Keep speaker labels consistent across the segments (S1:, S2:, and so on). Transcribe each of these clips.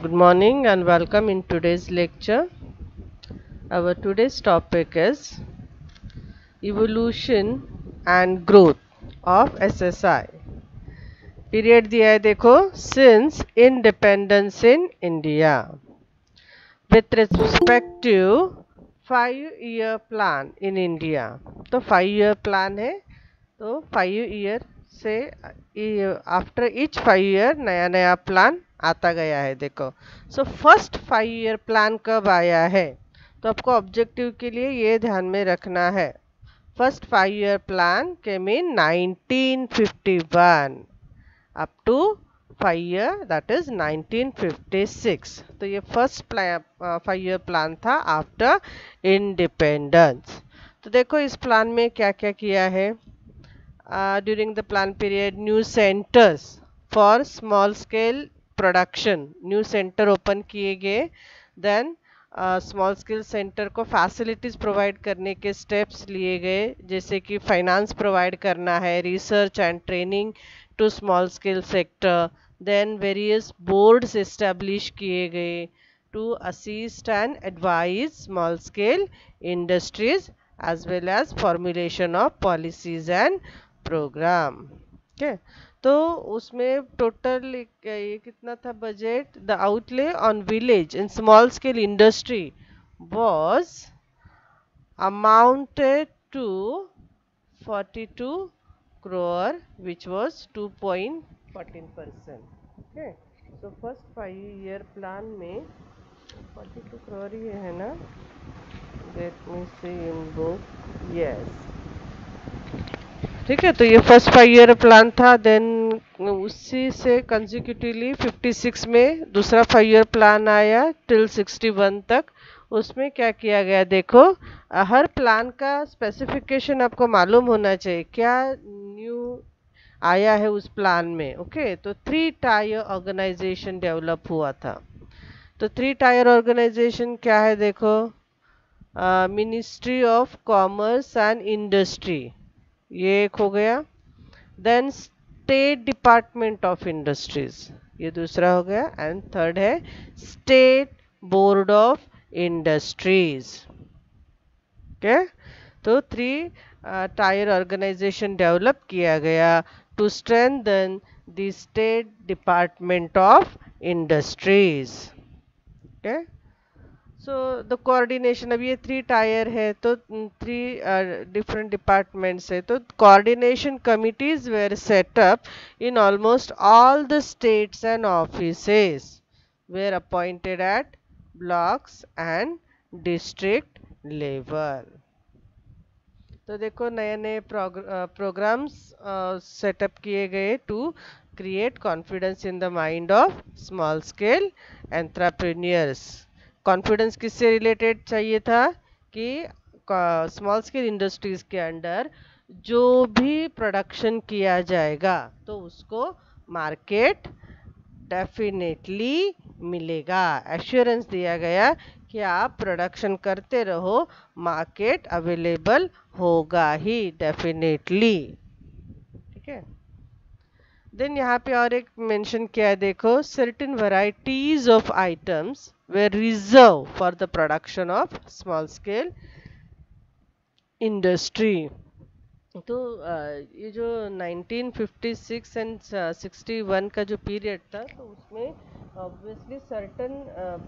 S1: Good morning and welcome in today's lecture. Our today's topic is evolution and growth of SSI. Period दिया है देखो since independence in India with respect to five year plan in India तो five year plan है तो five year से after each five year नया नया plan आता गया है, देखो। So first five year plan कब आया है? तो आपको ऑब्जेक्टिव के लिए ये ध्यान में रखना है। First five year plan came in 1951 up to five year that is 1956 तो ये फ़र्स्ट फाइव ईयर प्लान था आफ्टर इंडिपेंडेंस तो देखो इस प्लान में क्या क्या किया है? During the plan period new centres for small scale production new centre open किए गए देन स्मॉल स्किल सेंटर को फैसिलिटीज़ प्रोवाइड करने के स्टेप्स लिए गए, जैसे कि फाइनेंस प्रोवाइड करना है research and training to small skill sector then various boards establish किए गए to assist and advise small scale industries as well as formulation of policies and programme ठीक तो उसमें टोटल ये कितना था budget the outlay on village in small scale industry was amounted to 42 crore which was 2.14 percent okay so first five year plan में 42 crore ही है ना let me see in book yes ठीक है तो ये फ़र्स्ट फाइव ईयर प्लान था then उसी से कंजिक्यूटिवली 56 में दूसरा फाइव ईयर प्लान आया टिल 61 तक। उसमें क्या किया गया देखो, हर प्लान का स्पेसिफिकेशन आपको मालूम होना चाहिए, क्या न्यू आया है उस प्लान में ओके तो थ्री टायर ऑर्गेनाइजेशन डेवलप हुआ था। तो थ्री टायर ऑर्गेनाइजेशन क्या है देखो? Ministry of commerce and industry ये एक हो गया। Then state department of industries ये दूसरा हो गया। एंड थर्ड है state board of industries okay तो थ्री टायर ऑर्गेनाइजेशन डेवलप किया गया। To strengthen the state department of industries okay so the coordination अब ये थ्री टायर है तो थ्री डिफरेंट डिपार्टमेंट्स है। तो coordination committees were set up in almost all the states and offices were appointed at blocks and district level तो देखो नए नए प्रोग्राम्स सेटअप किए गए to create confidence in the mind of small scale entrepreneurs confidence किससे related चाहिए था? कि स्मॉल स्केल इंडस्ट्रीज़ के अंडर जो भी प्रोडक्शन किया जाएगा तो उसको मार्केट डेफिनेटली मिलेगा। एश्योरेंस दिया गया कि आप प्रोडक्शन करते रहो मार्केट अवेलेबल होगा ही डेफिनेटली ठीक है? देन यहाँ पे और एक मेंशन किया है, देखो certain varieties of items were reserved for the production of small scale industry. तो ये जो 1956 एंड 61 का जो पीरियड था तो उसमें ऑब्वियसली सर्टन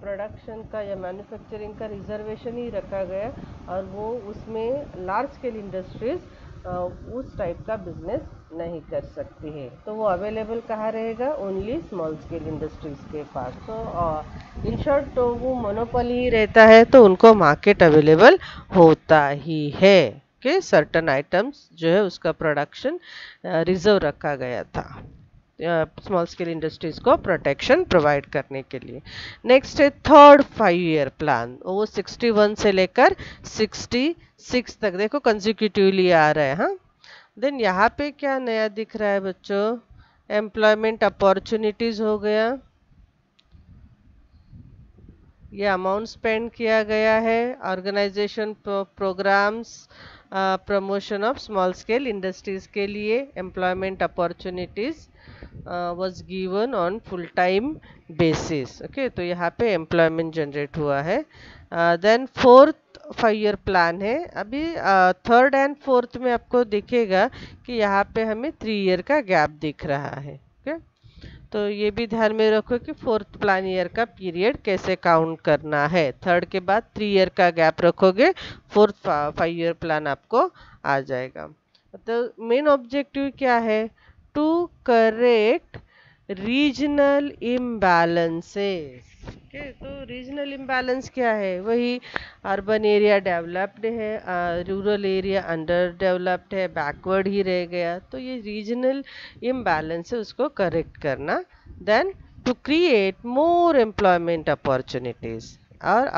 S1: प्रोडक्शन का या मैन्युफैक्चरिंग का रिजर्वेशन ही रखा गया और वो उसमें लार्ज स्केल इंडस्ट्रीज़ उस टाइप का बिज़नेस नहीं कर सकती है। तो वो अवेलेबल कहाँ रहेगा? ओनली स्मॉल स्केल इंडस्ट्रीज़ के पास। तो इन शॉर्ट तो वो मोनोपोली ही रहता है तो उनको मार्केट अवेलेबल होता ही है के सर्टन आइटम्स जो है उसका प्रोडक्शन रिज़र्व रखा गया था। स्मॉल स्केल इंडस्ट्रीज़ को प्रोटेक्शन प्रोवाइड करने के लिए। नेक्स्ट है थर्ड फाइव ईयर प्लान वो 61 से लेकर 66 तक। देखो कंजिक्यूटिवली आ रहा है हाँ। देन यहाँ पे क्या नया दिख रहा है बच्चों? एम्प्लॉयमेंट अपॉर्चुनिटीज़ हो गया। ये अमाउंट स्पेंड किया गया है। Organisation programmes promotion of small scale industries के लिए employment opportunities was given on full time basis okay तो यहाँ पे एम्प्लॉयमेंट जनरेट हुआ है। Then fourth five year plan है। अभी थर्ड एंड फोर्थ में आपको दिखेगा कि यहाँ पे हमें थ्री ईयर का गैप दिख रहा है। ओके तो ये भी ध्यान में रखो कि फोर्थ प्लान ईयर का पीरियड कैसे काउंट करना है। थर्ड के बाद थ्री ईयर का गैप रखोगे फोर्थ फाइव ईयर प्लान आपको आ जाएगा। तो मेन ऑब्जेक्टिव क्या है? To correct regional imbalances okay तो रीजनल इम्बैलेंस क्या है? वही अर्बन एरिया डेवलप्ड है रूरल एरिया अंडर डेवलप्ड है बैकवर्ड ही रह गया। तो ये रीजनल इम्बैलेंस है, उसको करेक्ट करना। Then to create more employment opportunities और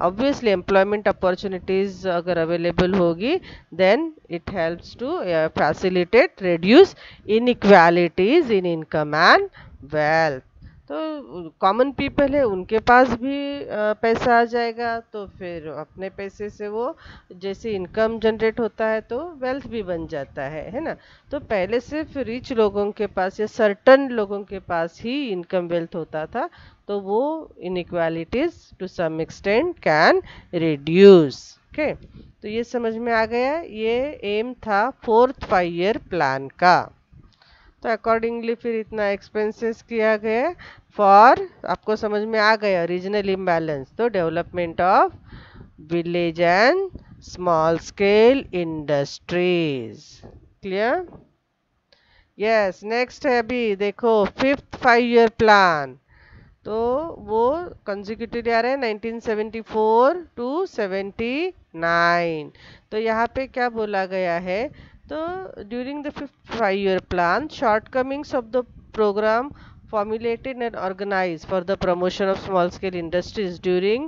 S1: ऑब्वियसली एम्प्लॉयमेंट अपॉर्चुनिटीज़ अगर अवेलेबल होगी then it helps to facilitate reduce inequalities in income and wealth तो कॉमन पीपल है, उनके पास भी पैसा आ जाएगा तो फिर अपने पैसे से वो जैसे इनकम जनरेट होता है तो वेल्थ भी बन जाता है है ना? तो पहले सिर्फ़ रिच लोगों के पास या सर्टन लोगों के पास ही इनकम वेल्थ होता था तो वो inequalities to some extent can reduce okay तो ये समझ में आ गया, ये एम था फोर्थ फाइव ईयर प्लान का। तो अकॉर्डिंगली फिर इतना एक्सपेंसेस किया गया फॉर आपको समझ में आ गया रीजनल इम्बैलेंस तो development of village and small scale industries clear yes next है अभी, देखो फिफ्थ फाइव ईयर प्लान तो वो कंजिक्यूटिवली आ रहे हैं 1974 टू 79 तो यहाँ पे क्या बोला गया है? तो during the fifth five year plan shortcomings of the programme formulated and organized for the promotion of small scale industries during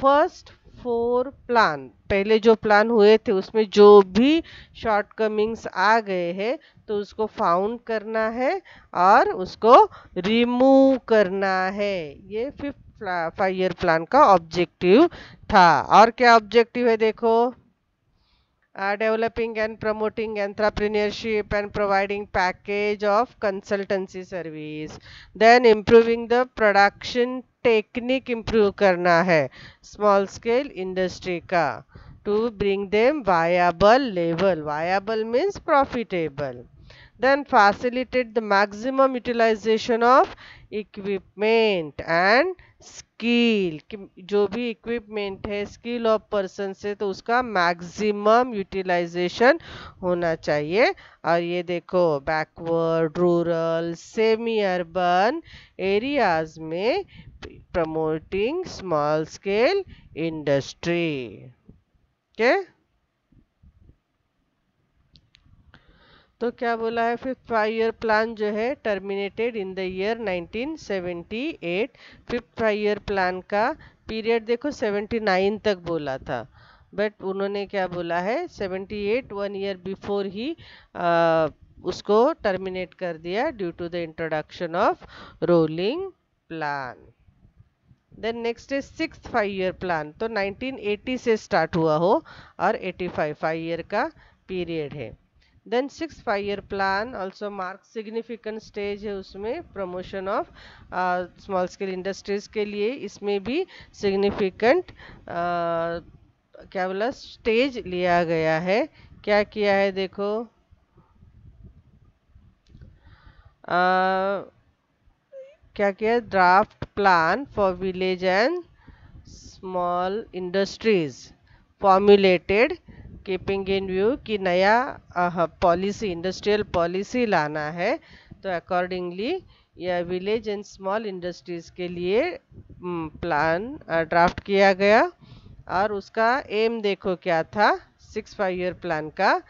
S1: first four plan पहले जो प्लान हुए थे, उसमें जो भी शॉर्टकमिंग्स आ गए हैं तो उसको फाउंड करना है और उसको रिमूव करना है। ये फिफ्थ फाइव ईयर प्लान का ऑब्जेक्टिव था। और क्या ऑब्जेक्टिव है, देखो। Uh, developing and promoting entrepreneurship and providing package of consultancy service then improving the production technique improve करना है small scale industry का to bring them viable level viable means profitable then facilitate the maximum utilization of equipment and skill जो भी equipment है skill of person से तो उसका maximum utilisation होना चाहिए। और ये देखो backward rural semi urban areas में प्रमोटिंग स्मॉल स्केल इंडस्ट्री के तो क्या बोला है? फिफ्थ फाइव ईयर प्लान जो है terminated in the year 1978 fifth five year plan का पीरियड देखो 79 तक बोला था। बट उन्होंने क्या बोला है? 78 वन ईयर बिफोर ही आ, उसको टर्मिनेट कर दिया due to the introduction of rolling plan then next is six five year plan तो 1980 से स्टार्ट हुआ हो और 85 फाइव ईयर का पीरियड है। Then six five year plan also mark significant stage है उसमें promotion of small scale industries के लिए। इसमें भी सिग्निफिकेंट uh, क्या बोला स्टेज लिया गया है। क्या किया है देखो। Uh, क्या किया draft plan for village and small industries formulated keeping in view कि नया पॉलिसी इंडस्ट्रियल पॉलिसी लाना है तो अकॉर्डिंगली यह विलेज एंड स्मॉल इंडस्ट्रीज़ के लिए प्लान ड्राफ्ट किया गया। और उसका एम देखो क्या था सिक्स फाइव ईयर प्लान का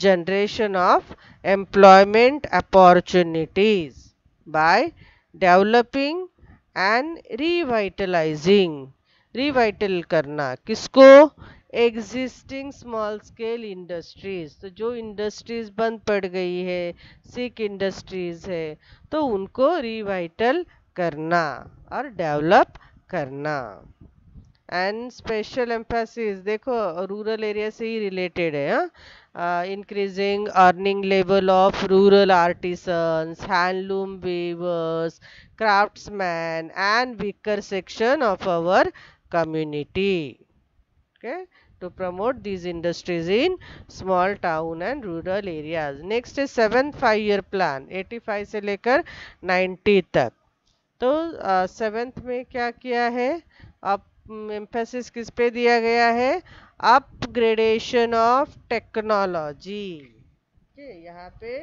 S1: generation of employment opportunities by developing and revitalising revital करना, किसको? एग्जिस्टिंग स्मॉल स्केल इंडस्ट्रीज़ तो जो इंडस्ट्रीज़ बंद पड़ गई है सिक इंडस्ट्रीज़ है तो उनको रिवाइटल करना और डेवलप करना। एंड स्पेशल एम्फेसिस देखो रूरल एरिया से ही रिलेटेड है increasing earning level of rural artisans handloom weavers craftsmen and weaker section of our community, okay? To promote these industries in small town and rural areas next is seventh five year plan 85 से लेकर 90 तक तो seventh uh, में क्या किया है अब emphasis किस पे दिया गया है अपग्रेडेशन ऑफ़ टेक्नोलॉजी यहाँ पे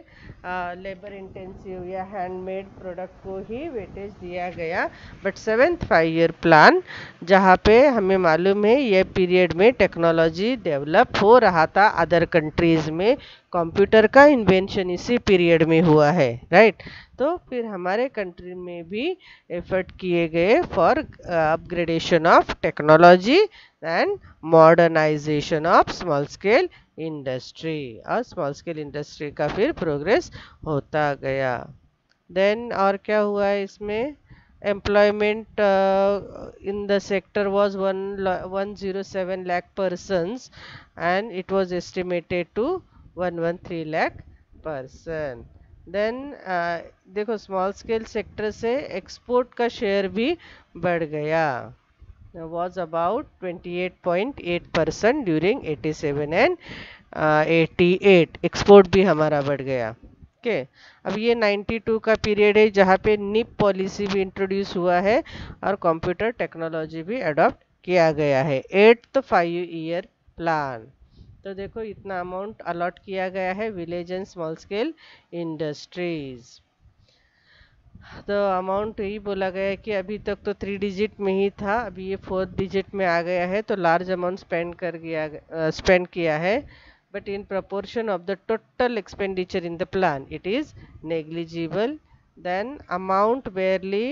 S1: लेबर इंटेंसिव या हैंडमेड प्रोडक्ट को ही वेटेज दिया गया। But seventh five year plan जहाँ पे हमें मालूम है, ये पीरियड में टेक्नोलॉजी डेवलप हो रहा था अदर कंट्रीज़ में। कंप्यूटर का इन्वेंशन इसी पीरियड में हुआ है राइट तो फिर हमारे कंट्री में भी एफर्ट किए गए for upgradation of technology and modernisation of small scale industry और स्मॉल स्केल इंडस्ट्री का फिर प्रोग्रेस होता गया। देन और क्या हुआ है इसमें sector was one one zero seven lakh persons and it was estimated to one one three lakh person then देखो स्मॉल स्केल सेक्टर से एक्सपोर्ट का शेयर भी बढ़ गया। Was about 28.8 percent during 87 and eighty eight export भी हमारा बढ़ गया। Okay okay. अब ये 92 का पीरियड है जहाँ पे निप पॉलिसी भी इंट्रोड्यूस हुआ है और कंप्यूटर टेक्नोलॉजी भी अडॉप्ट किया गया है। एट फाइव ईयर प्लान तो देखो इतना अमाउंट अलॉट किया गया है village and small scale industries तो अमाउंट यही बोला गया है कि अभी तक तो थ्री डिजिट में ही था अभी ये फोर्थ डिजिट में आ गया है तो लार्ज अमाउंट स्पेंड कर गया स्पेंड किया है। But in proportion of the total expenditure in the plan it is negligible then amount barely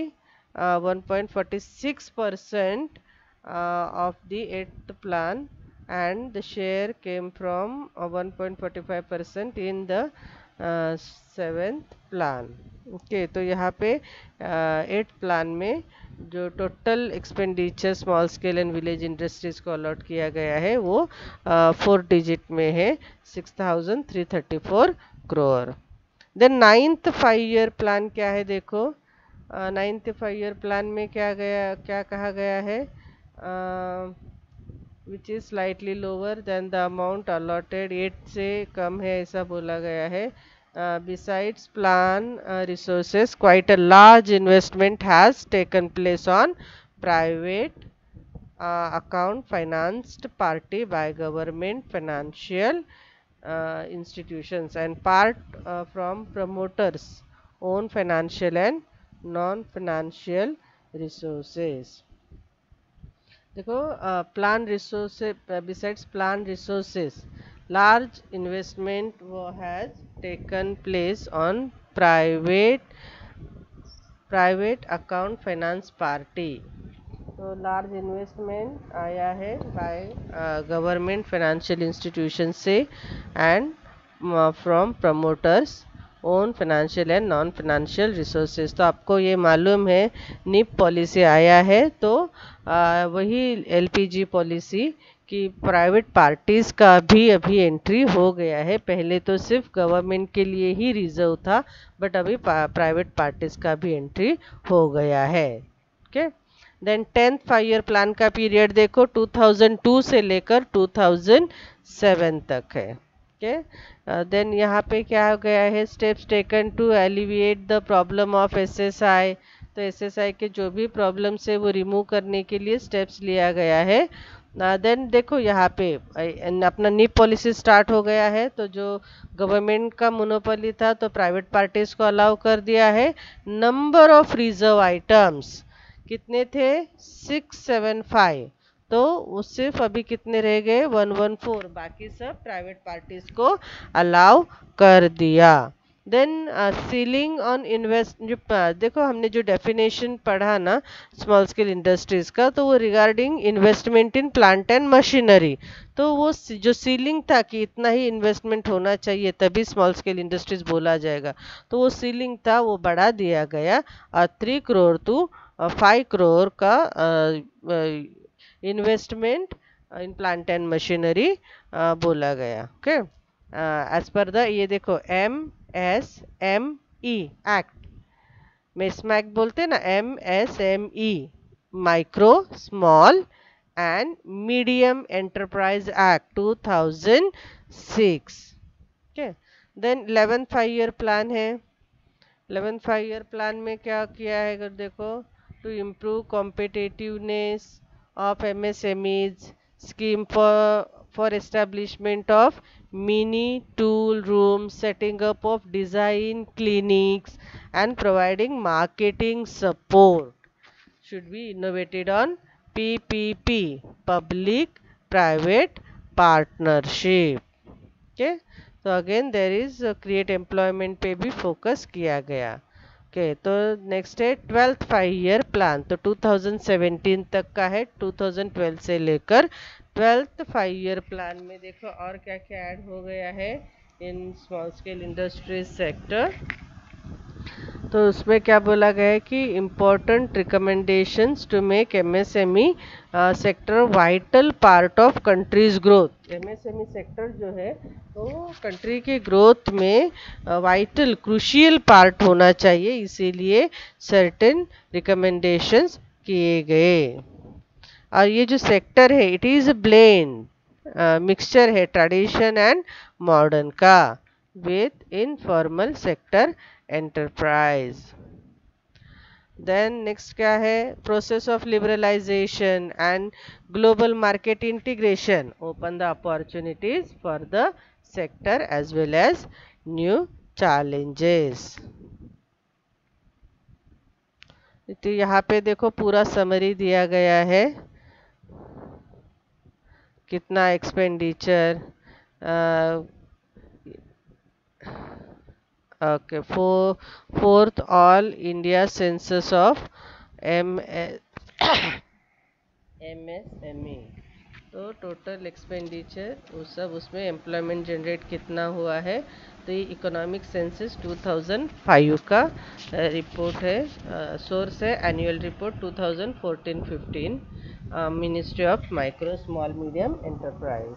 S1: 1.46 percent uh, of the eighth plan and the share came from uh, 1.45 percent in the seventh plan okay तो यहाँ पे eight plan में जो total expenditure small scale and village industries को allot किया गया है वो फोर uh, डिजिट में है six thousand three thirty four crore then ninth five year plan क्या है देखो? नाइन्थ फाइव ईयर प्लान में क्या गया क्या कहा गया है? Which is slightly lower than the amount allotted at से कम है ऐसा बोला गया है Uh, besides plan uh, resources, quite a large investment has taken place on private uh, account financed party by government financial uh, institutions and part uh, from promoters own financial and non-financial resources. देखो plan resource besides plan resources large investment वो has taken place on private private account finance party तो large investment आया है by government financial institution से and from promoters own financial and non financial resources तो आपको ये मालूम है निप पॉलिसी आया है तो आ, वही एलपीजी पॉलिसी कि प्राइवेट पार्टीज़ का भी अभी एंट्री हो गया है। पहले तो सिर्फ़ गवर्नमेंट के लिए ही रिज़र्व था बट अभी प्राइवेट पार्टीज़ का भी एंट्री हो गया है। Okay then tenth five year plan का पीरियड देखो 2002 से लेकर 2007 तक है। ओके देन uh, यहाँ पे क्या हो गया है steps taken to alleviate the problem of SSI तो एसएसआई के जो भी प्रॉब्लम्स है वो रिमूव करने के लिए स्टेप्स लिया गया है. देन uh, देखो यहाँ पे अपना नीप पॉलिसी स्टार्ट हो गया है. तो जो गवर्नमेंट का मोनोपोली था तो प्राइवेट पार्टीज़ को अलाउ कर दिया है. नंबर ऑफ़ रिज़र्व आइटम्स कितने थे? सिक्स सेवन फाइव तो सिर्फ़ अभी कितने रह गए? One one four. बाकी सब प्राइवेट पार्टीज़ को अलाउ कर दिया। देन सीलिंग ऑन इन्वेस्ट जो देखो हमने जो डेफिनेशन पढ़ा ना स्मॉल स्केल इंडस्ट्रीज़ का तो वो regarding investment in plant and machinery तो वो जो सीलिंग था कि इतना ही इन्वेस्टमेंट होना चाहिए, तभी स्मॉल स्केल इंडस्ट्रीज़ बोला जाएगा। तो वो सीलिंग था, वो बढ़ा दिया गया। Three crore two five crore का investment in plant and machinery बोला गया ओके एज पर द ये देखो M S M E act में बोलते ना M S M E micro small and medium enterprise act 2006 okay then eleven five year plan है. इलेवन फाइव ईयर प्लान में क्या किया है, अगर देखो to improve competitiveness of M S M Es scheme for for establishment of mini tool rooms setting up of design clinics and providing marketing support should be innovated on ppp public private partnership okay तो again there is create employment पे भी focus किया गया ओके तो next है twelfth five year plan तो 2017 तक का है 2012 से लेकर ट्वेल्थ फाइव ईयर प्लान में देखो और क्या क्या ऐड हो गया है in small scale industries sector तो उसमें क्या बोला गया है कि important recommendations to make MSME sector vital part of country's growth MSME sector जो है तो कंट्री के ग्रोथ में वाइटल क्रूशियल पार्ट होना चाहिए, इसीलिए सर्टेन रिकमेंडेशंस किए गए। और ये जो सेक्टर है इट इज़ ब्लेन मिक्सचर है ट्रेडिशन एंड मॉडर्न का with informal sector enterprise then next क्या है? Process of liberalisation and global market integration open the opportunities for the sector as well as new challenges तो यहाँ पे देखो पूरा summary दिया गया है। कितना expenditure okay for fourth all india census of m msme तो टोटल एक्सपेंडिचर वो सब उसमें एम्प्लॉयमेंट जनरेट कितना हुआ है? तो ये इकोनॉमिक सेंसस 2005 का रिपोर्ट है। सोर्स है annual report 2014-15 ministry of micro small medium enterprise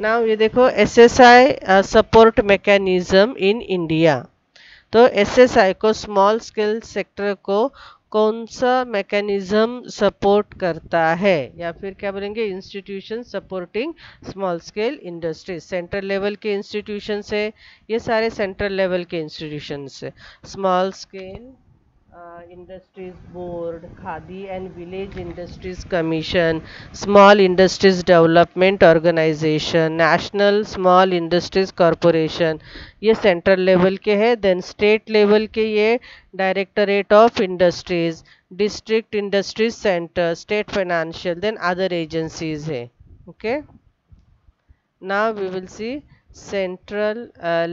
S1: now ये देखो S S I support mechanism in India तो एस एस आई को स्मॉल स्केल सेक्टर को कौन सा मैकेनिज्म सपोर्ट करता है? या फिर क्या बोलेंगे? Institution supporting small scale industries central level के इंस्टीट्यूशन से ये सारे सेंट्रल लेवल के इंस्टीट्यूशन से small scale industries board Khadi and village industries commission small industries development organisation national small industries corporation ये सेंट्रल लेवल के हैं देन स्टेट लेवल के ये directorate of industries district industries centre state financial then other agencies है. Okay now we will see central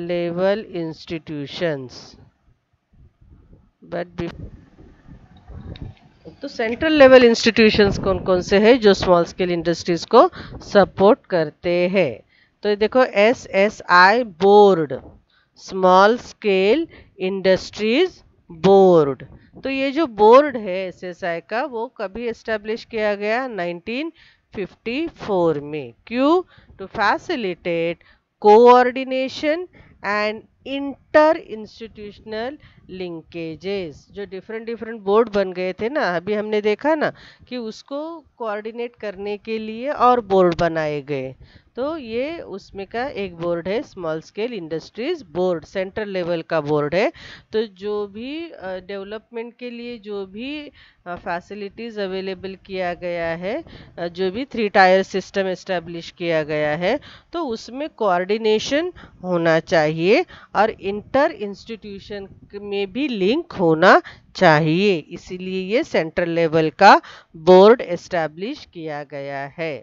S1: level institutions but तो central level institutions कौन कौन से हैं जो स्मॉल स्केल इंडस्ट्रीज़ को सपोर्ट करते हैं? तो देखो S S I board small scale industries board तो ये जो बोर्ड है एस एस आई का, वो कभी एस्टेब्लिश किया गया 1954 में। क्यों? To facilitate coordination and inter institutional linkages जो डिफरेंट डिफरेंट बोर्ड बन गए थे ना, अभी हमने देखा ना कि उसको कोऑर्डिनेट करने के लिए और बोर्ड बनाए गए। तो ये उसमें का एक बोर्ड है small scale industries board central level का बोर्ड है। तो जो भी डेवलपमेंट के लिए जो भी फैसिलिटीज़ अवेलेबल किया गया है जो भी थ्री टायर सिस्टम इस्टेब्लिश किया गया है तो उसमें कोऑर्डिनेशन होना चाहिए। और इंटर इंस्टीट्यूशन में भी लिंक होना चाहिए। इसीलिए ये सेंट्रल लेवल का बोर्ड एस्टैब्लिश किया गया है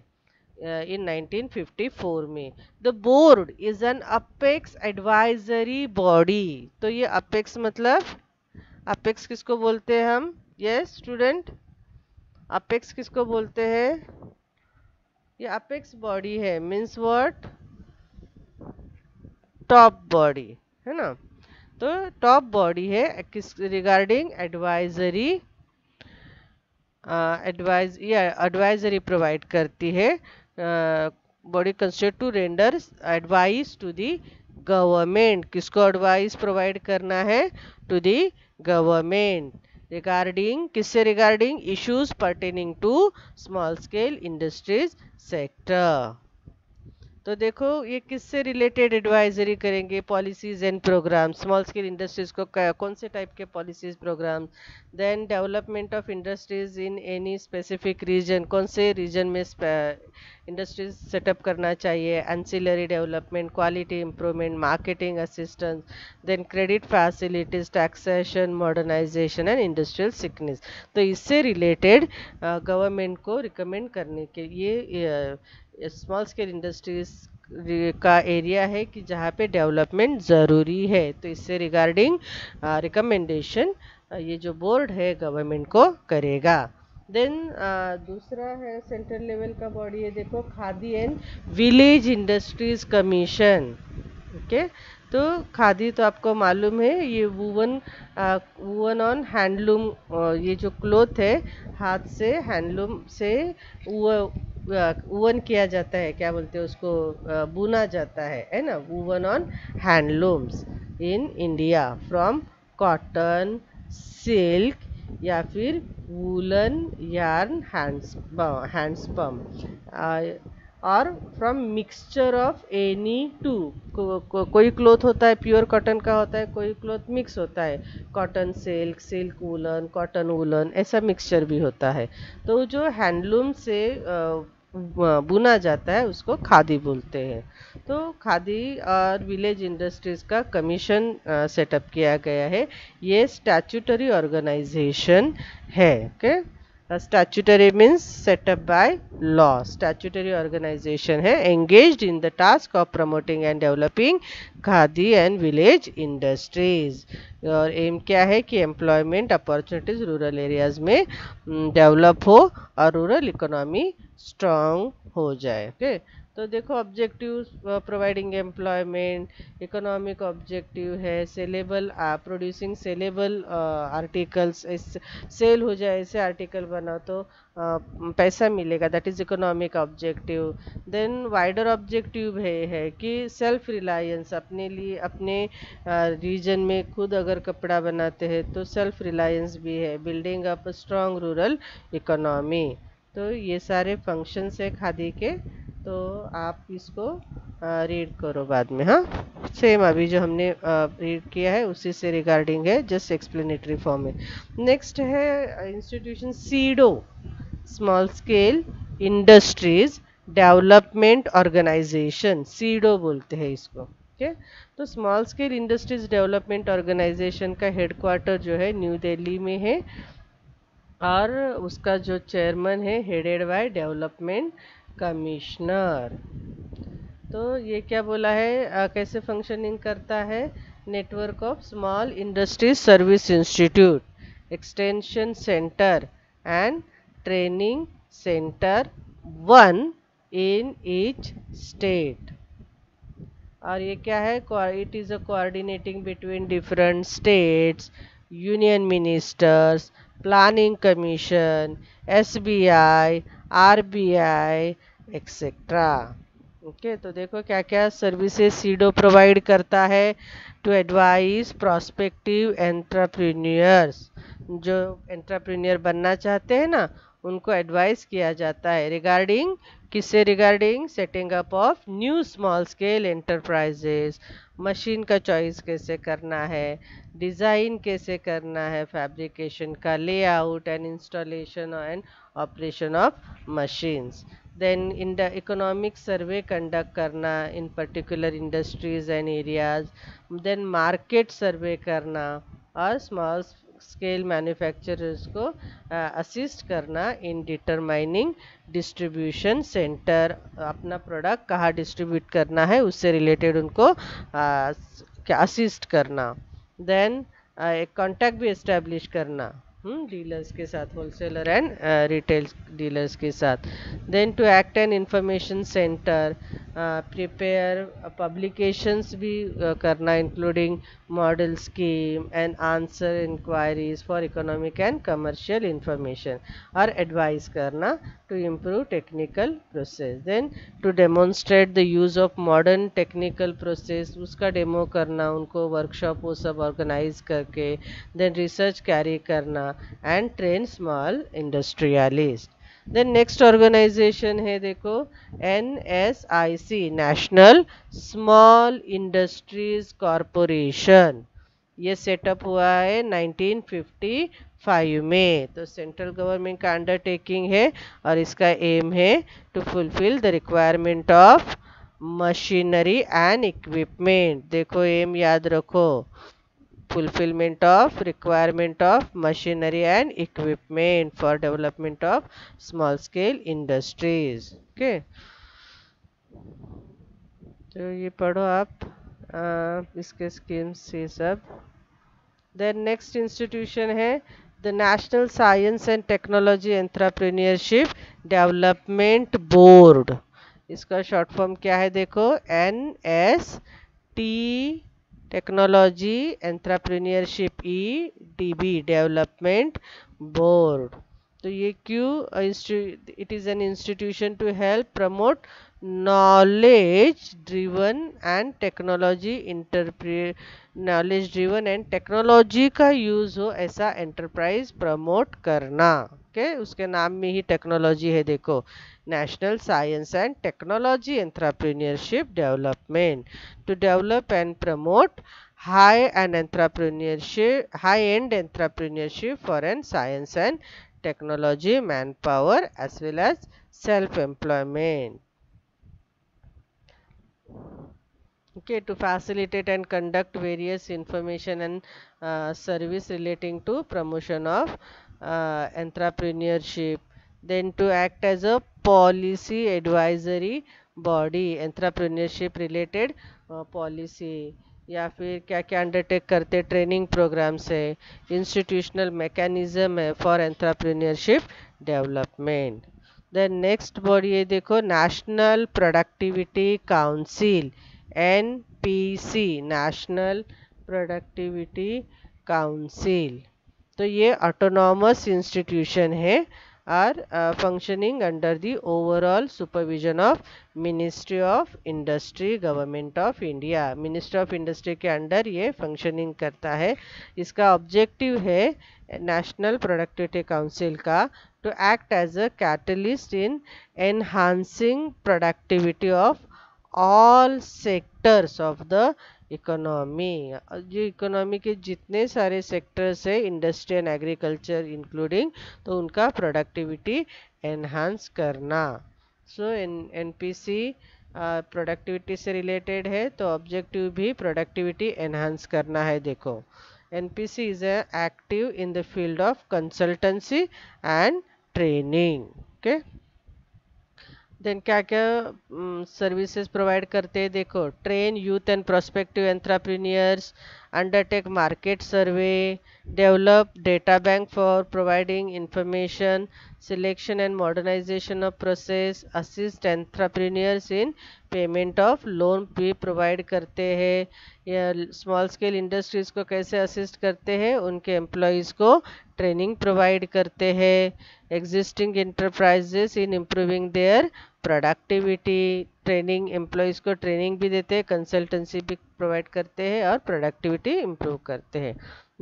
S1: इन 1954 में। The board is an apex advisory body तो ये अपेक्स मतलब? अपेक्स किसको बोलते हैं हम? यस स्टूडेंट अपेक्स किसको बोलते हैं? ये अपेक्स बॉडी है। मीन्स व्हाट टॉप बॉडी है ना? तो टॉप बॉडी है किस रिगार्डिंग एडवाइजरी एडवाइज या एडवाइजरी प्रोवाइड करती है body constitute to render advice to the government किसको एडवाइस प्रोवाइड करना है? टू दी गवर्नमेंट रिगार्डिंग किससे regarding issues pertaining to small scale industries sector तो देखो, ये किससे रिलेटेड एडवाइजरी करेंगे? Policies and programme small scale industries को कौन से टाइप के policies programme then development of industries in any specific region कौन से रीजन में इंडस्ट्रीज़ सेटअप करना चाहिए? Ancillary development quality improvement marketing assistance then credit facilities taxation modernisation and industrial sickness तो इससे रिलेटेड गवर्नमेंट को रिकमेंड करने के लिए स्मॉल स्केल इंडस्ट्रीज़ का एरिया है कि जहाँ पे डेवलपमेंट ज़रूरी है। तो इससे रिगार्डिंग रिकमेंडेशन ये जो बोर्ड है गवर्नमेंट को करेगा। देन दूसरा है सेंट्रल लेवल का बॉडी है देखो, Khadi and village industries commission okay तो खादी तो आपको मालूम है, ये वूवन वूवन ऑन हैंडलूम ये जो क्लोथ है, हाथ से हैंडलूम से वूवन किया जाता है, क्या बोलते हैं उसको बुना जाता है है ना? Woven on handlooms in India from cotton, silk या फिर woollen yarn hands handspun और from mixture of any two कोई क्लोथ होता है, प्योर कॉटन का होता है, कोई क्लोथ मिक्स होता है, cotton silk silk woollen, cotton woollen, ऐसा मिक्सचर भी होता है। तो जो हैंडलूम से बुना जाता है, उसको खादी बोलते हैं। तो खादी और विलेज इंडस्ट्रीज़ का कमीशन सेटअप किया गया है। ये स्टैचूटरी ऑर्गेनाइजेशन है, okay? Statutory means set up by law statutory organisation है engaged in the task of promoting and developing khadi and village industries और एम क्या है कि एम्प्लॉयमेंट अपॉर्चुनिटीज़ रूरल एरियाज़ में डेवलप हो और रूरल इकोनॉमी स्ट्रांग हो जाए ओके? तो देखो objective providing employment economic objective है saleable producing saleable articles sale हो जाए ऐसे आर्टिकल बनाओ तो uh, पैसा मिलेगा that is economic objective then wider objective है है कि सेल्फ रिलायंस अपने लिए अपने रीजन uh, में खुद अगर कपड़ा बनाते हैं तो सेल्फ रिलायंस भी है building up strong rural economy तो ये सारे फ़ंक्शंस है खादी के. तो आप इसको रीड करो बाद में हाँ? सेम अभी जो हमने रीड किया है, उसी से रिगार्डिंग है जस्ट एक्सप्लेनेटरी फॉर्म में। नेक्स्ट है institution SIDO small scale industries development organisation SIDO बोलते हैं इसको ठीक है तो small scale industries development organisation का हेडक्वार्टर जो है न्यू दिल्ली में है। और उसका जो चेयरमैन है हेडेड बाय डेवलपमेंट कमिश्नर। तो ये क्या बोला है? आ, कैसे फंक्शनिंग करता है? Network of small industries service institute extension centre and training centre one in each state और ये क्या है? It is a coordinating between different states union ministers planning commission S B I R B I etcetera okay तो देखो क्या क्या services SIDO provide करता है टू एडवाइस प्रॉस्पेक्टिव एंट्रप्रीनियर्स जो एंट्रप्रीनियर बनना चाहते हैं ना, उनको एडवाइस किया जाता है रिगार्डिंग किससे regarding setting up of new small scale enterprises machine का चॉइस कैसे करना है? डिज़ाइन कैसे करना है? फैब्रिकेशन का layout and installation and operation of machines then in the economic survey conduct करना in particular industries and areas then market survey करना और स्मॉल स्केल मैन्युफैक्चरर्स को असिस्ट करना इन डिटरमाइनिंग डिस्ट्रीब्यूशन सेंटर अपना प्रोडक्ट कहाँ distribute करना है, उससे रिलेटेड उनको असिस्ट करना। देन एक कॉन्टैक्ट भी इस्टेब्लिश करना। डीलर्स के साथ होलसेलर एंड रिटेल डीलर्स के साथ। Then to act an information centre prepare publications भी करना including model scheme and answer enquiries for economic and commercial information और एडवाइस करना process then to demonstrate the use of modern technical process उसका demo करना, उनको workshop वो सब organise करके देन रिसर्च कैरी करना and train small industrialist then next organisation है देखो N S I C national small industries corporation ये सेटअप हुआ है 1955 में। तो सेंट्रल गवर्नमेंट का अंडरटेकिंग है और इसका एम है to fulfil the requirement of machinery and equipment देखो एम याद रखो। fulfillment of requirement of machinery and equipment for development of small scale industries okay? तो ये पढ़ो आप आ, इसके स्कीम्स ये सब। देन नेक्स्ट इंस्टीट्यूशन है the national science and technology entrepreneurship development board इसका शॉर्ट फॉर्म क्या है देखो? N S T technology entrepreneurship E D B development board तो ये क्यों? It is an institution to help promote knowledge driven and technology enterprise knowledge driven and technology का use हो, ऐसा एंटरप्राइज प्रमोट करना। के उसके नाम में ही टेक्नोलॉजी है, देखो। National science and technology entrepreneurship development to develop and promote high end entrepreneurship high end entrepreneurship for an science and technology man power as well as self employment okay to facilitate and conduct various information and uh, service relating to promotion of uh, entrepreneurship then to act as a policy advisory body entrepreneurship related uh, policy या फिर क्या क्या undertake करते training programmes है institutional mechanism है for entrepreneurship development then next body ये देखो national productivity council N P C national productivity council तो ये ऑटोनॉमस इंस्टीट्यूशन है are functioning under under overall supervision of ministry of industry government of India ministry of industry के under ये functioning करता है। इसका ऑब्जेक्टिव है नेशनल प्रोडक्टिविटी काउंसिल का to act as a catalyst in enhancing productivity of all sectors of the economy जो economy के जितने सारे सेक्टर्स है इंडस्ट्री एंड एग्रीकल्चर इंक्लूडिंग तो उनका प्रोडक्टिविटी एनहांस करना। So N N P C productivity से रिलेटेड है तो ऑब्जेक्टिव भी प्रोडक्टिविटी एनहांस करना है, देखो। N P C is active in the field of consultancy and training okay then क्या क्या सर्विसेज़ प्रोवाइड करते हैं? देखो train youth and prospective entrepreneurs undertake market survey, develop data bank for providing information, selection and modernization of process, assist entrepreneurs in payment of loan भी provide करते हैं या small scale industries को कैसे assist करते हैं उनके एम्प्लॉयज़ को ट्रेनिंग प्रोवाइड करते हैं existing enterprises in improving their productivity training employees को ट्रेनिंग भी देते हैं कंसल्टेंसी भी प्रोवाइड करते हैं और प्रोडक्टिविटी इम्प्रूव करते हैं।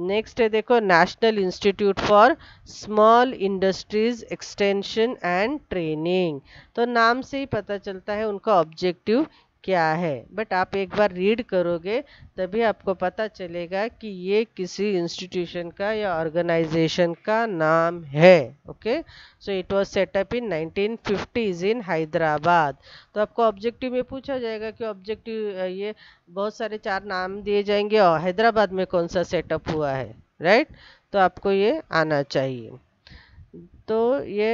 S1: नेक्स्ट है देखो national institute for small industries extension and training तो नाम से ही पता चलता है उनका ऑब्जेक्टिव क्या है? बट आप एक बार रीड करोगे, तभी आपको पता चलेगा कि ये किसी इंस्टीट्यूशन का या ऑर्गेनाइजेशन का नाम है okay so it was set up in 1950s in Hyderabad तो आपको ऑब्जेक्टिव में पूछा जाएगा कि ऑब्जेक्टिव ये बहुत सारे चार नाम दिए जाएँगे, और हैदराबाद में कौन सा सेटअप हुआ है राइट right? तो आपको ये आना चाहिए। तो ये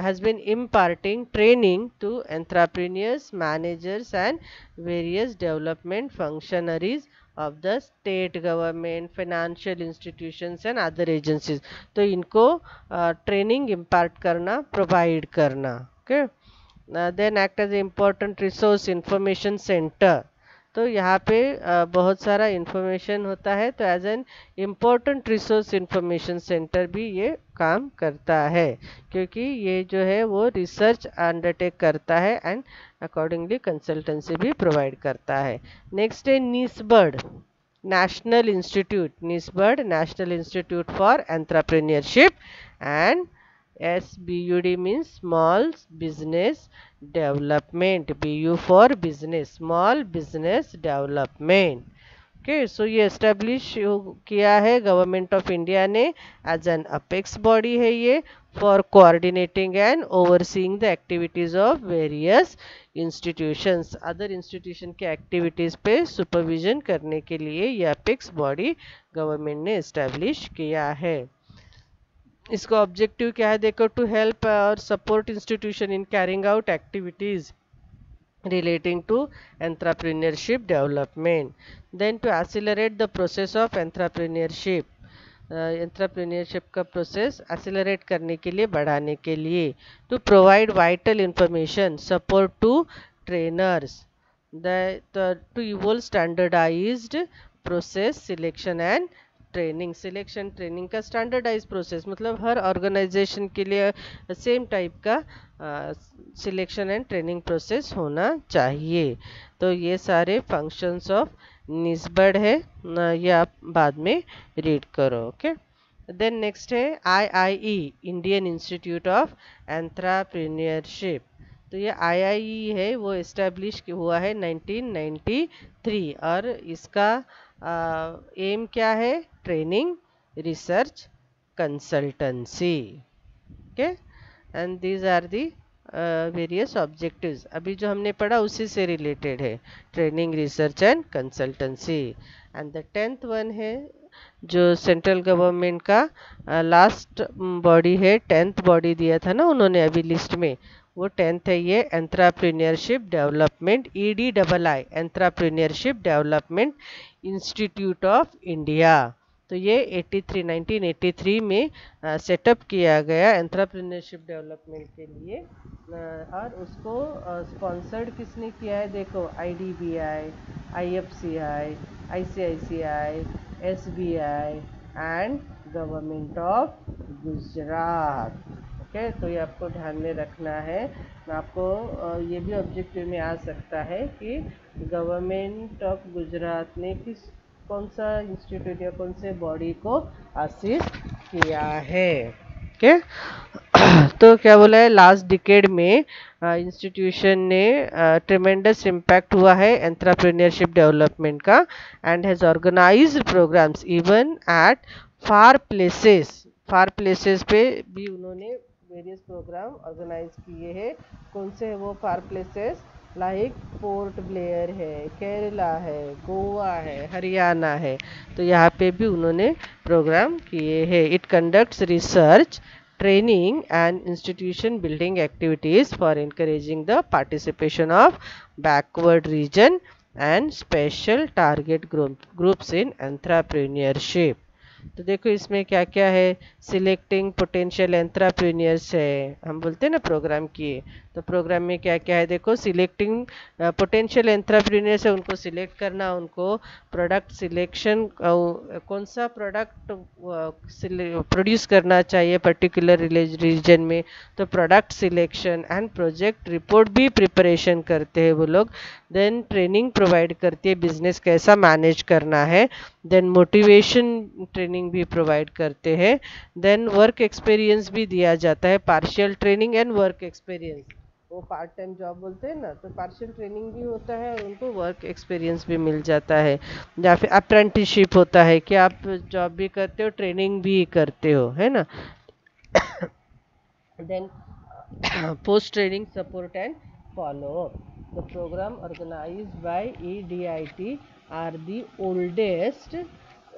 S1: has been imparting training to entrepreneurs managers and various development functionaries of the state government financial institutions and other agencies तो इनको ट्रेनिंग uh, इम्पार्ट करना प्रोवाइड करना okay then act as a important resource information centre तो यहाँ पे बहुत सारा information होता है तो as an important resource information centre भी ये काम करता है, क्योंकि ये जो है वो रिसर्च अंडरटेक करता है एंड अकॉर्डिंगली कंसल्टेंसी भी प्रोवाइड करता है। नेक्स्ट है NIESBUD national institute NIESBUD national institute for entrepreneurship and SBUD means small business development. BU for business, small business development. Okay so ये एस्टेब्लिश किया है गवर्नमेंट ऑफ़ इंडिया ने as an apex body है ये for coordinating and overseeing the activities of various institutions other institution के activities पे supervision करने के लिए ये अपेक्स बॉडी गवर्नमेंट ने एस्टेब्लिश किया है इसका ऑब्जेक्टिव क्या है देखो टू हेल्प और support institution in carrying out activities relating to entrepreneurship development. Then to accelerate the process of entrepreneurship. Entrepreneurship का प्रोसेस एक्सेलरेट करने के लिए, बढ़ाने के लिए. To provide vital information support to trainers to evolve standardised process selection and training selection training का standardise process मतलब हर ऑर्गेनाइजेशन के लिए सेम टाइप का सिलेक्शन एंड ट्रेनिंग प्रोसेस होना चाहिए। तो ये सारे फ़ंक्शंस ऑफ़ निस्बर्ड है ये आप बाद में रीड करो ओके देन नेक्स्ट है I I E Indian institute of entrepreneurship तो ये आई आई ई है, वो इस्टेब्लिश हुआ है 1993 और इसका एम क्या है? Training research consultancy okay and these are the various objectives अभी जो हमने पढ़ा उसी से रिलेटेड है. Training research and consultancy and the tenth one है, जो सेंट्रल गवर्नमेंट का लास्ट बॉडी है टेंथ बॉडी दिया था ना उन्होंने अभी लिस्ट में. वो टेंथ है ये entrepreneurship development E D double I entrepreneurship development institute of India तो ये 83 1983 में सेटअप किया गया एंट्रप्रेन्योरशिप डेवलपमेंट के लिए। और उसको स्पॉन्सर्ड किसने किया है? देखो IDBI IFCI ICICI SBI and government of Gujarat okay तो ये आपको ध्यान में रखना है। आपको ये भी ऑब्जेक्टिव में आ सकता है कि गवर्नमेंट ऑफ़ गुजरात ने किस, कौन सा इंस्टीट्यूट या कौन से बॉडी को असिस्ट किया है? ओके तो क्या बोला है? लास्ट डिकेड में इंस्टीट्यूशन ने ट्रिमेंडस इम्पैक्ट हुआ है एंट्रप्रेन्योरशिप डेवलपमेंट का and has organise programmes even at far places far places पे भी उन्होंने वेरियस प्रोग्राम ऑर्गेनाइज किए हैं। कौन से है वो far places like Port Blair है, केरला है, गोवा है, हरियाणा है। तो यहाँ पे भी उन्होंने प्रोग्राम किए हैं। It conducts research training and institution building activities for encouraging the participation of backward region and special target group groups in entrepreneurship तो देखो इसमें क्या क्या है? सिलेक्टिंग पोटेंशियल एंट्राप्रीनियर्स है। हम बोलते हैं ना प्रोग्राम किए तो प्रोग्राम में क्या क्या है? देखो सिलेक्टिंग पोटेंशियल एंट्राप्रीनियर्स है, उनको सिलेक्ट करना, उनको प्रोडक्ट सिलेक्शन कौन सा प्रोडक्ट प्रोड्यूस करना चाहिए पर्टिकुलर रीजन में। तो product selection and project report भी प्रिपरेशन करते हैं वो लोग। देन ट्रेनिंग प्रोवाइड करती है बिज़नेस कैसा मैनेज करना है। देन मोटिवेशन ट्रेनिंग भी प्रोवाइड करते हैं। देन वर्क एक्सपीरियंस भी दिया जाता है partial training and work experience वो पार्ट टाइम जॉब बोलते हैं ना तो पार्शियल ट्रेनिंग भी होता है और उनको वर्क एक्सपीरियंस भी मिल जाता है। या फिर अप्रेंटिसशिप होता है कि आप जॉब भी करते हो ट्रेनिंग भी करते हो, है ना? Then post training support and follow the programme organised by EDIT are the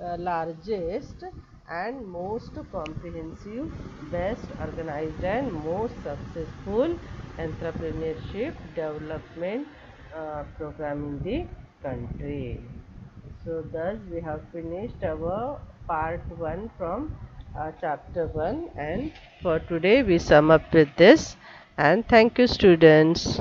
S1: Uh, largest and most comprehensive, best organized and most successful entrepreneurship development uh, program in the country. So thus we have finished our part 1 from uh, chapter 1 and for today we sum up with this and thank you students.